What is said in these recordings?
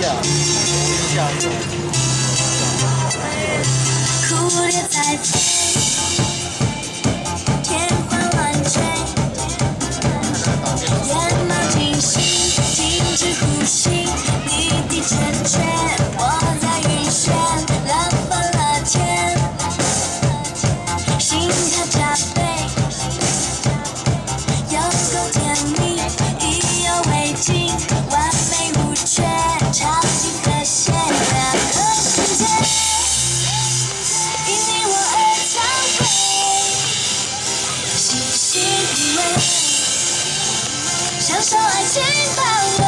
下，下一。蝴蝶在飞。天花乱坠，眼冒金星，停止呼吸。燃烧爱情的火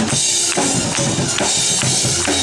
Thank you.